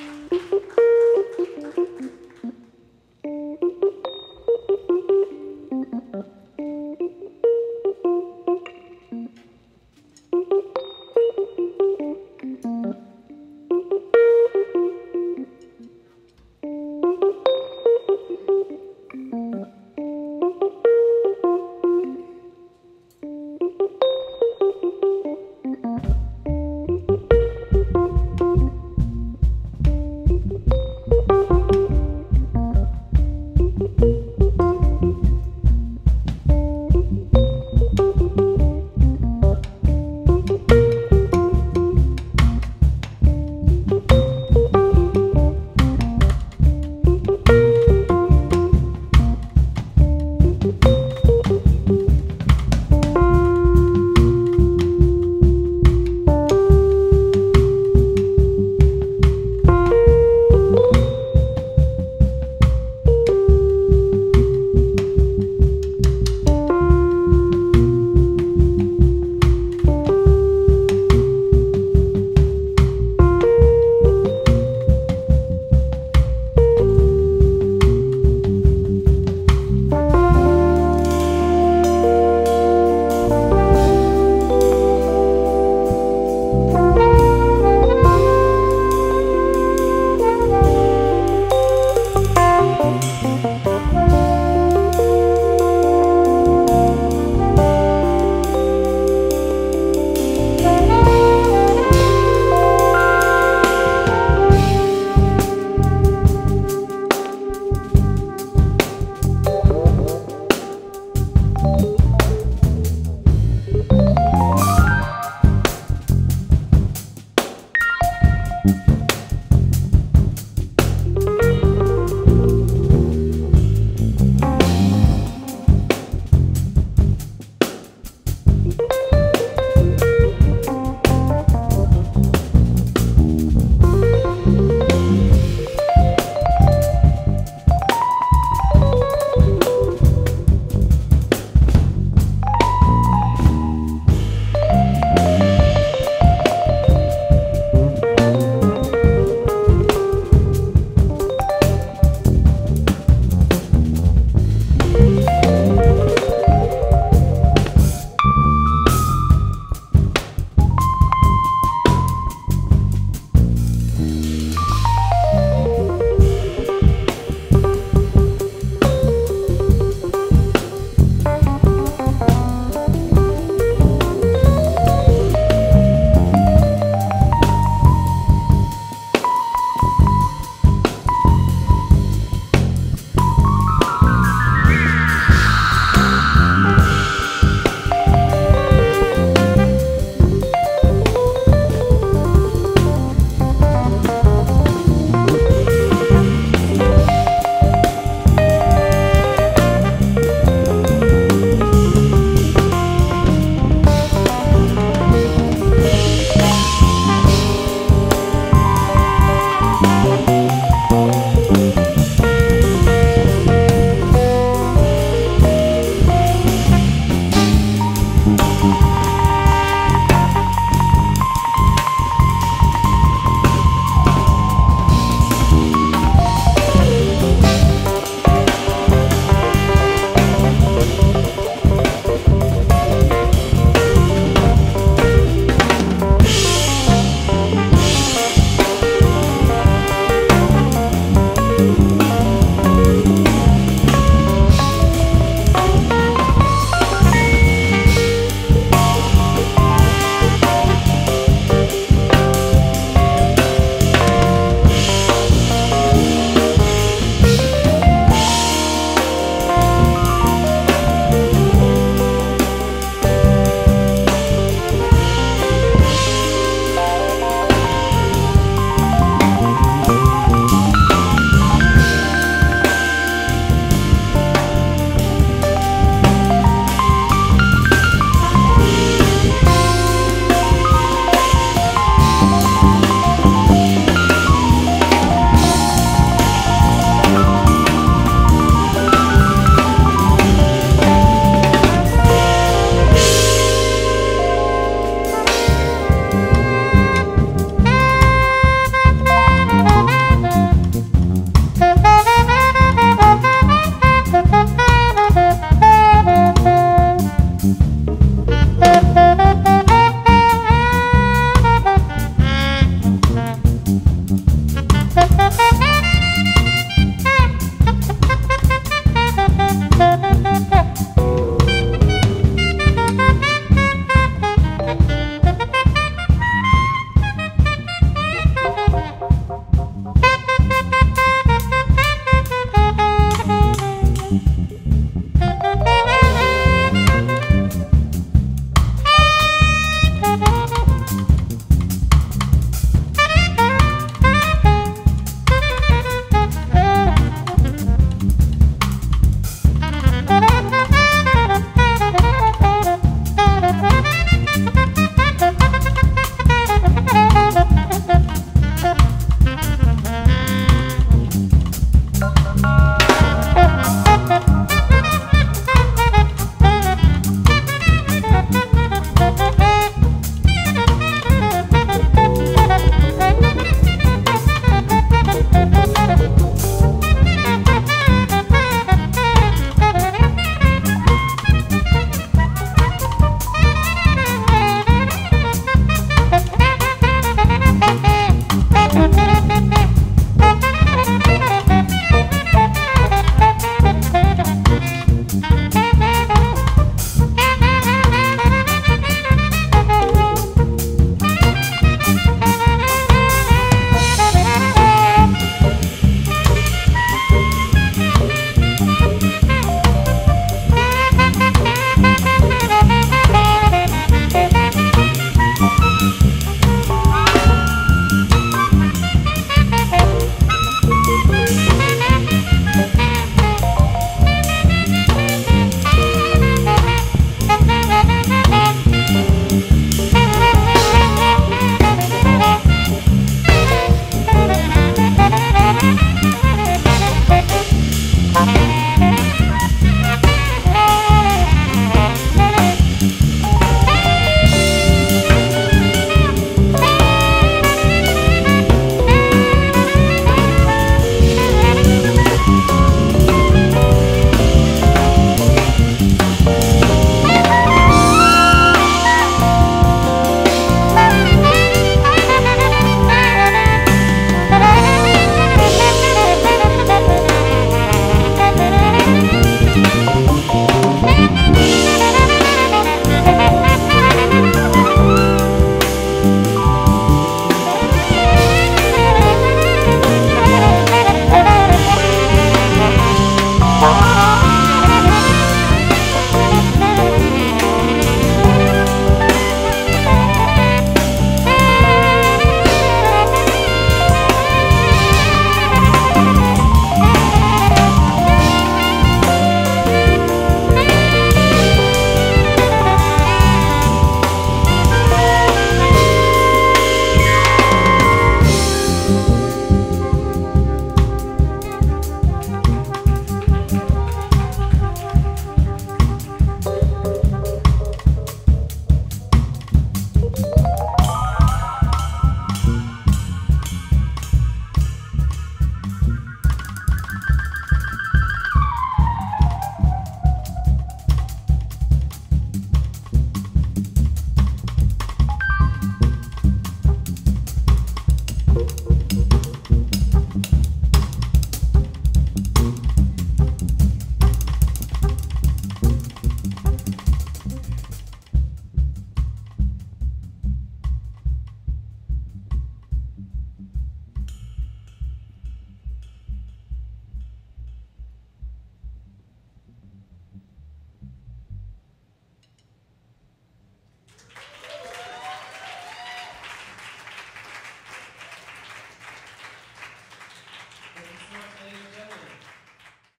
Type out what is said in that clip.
Bye.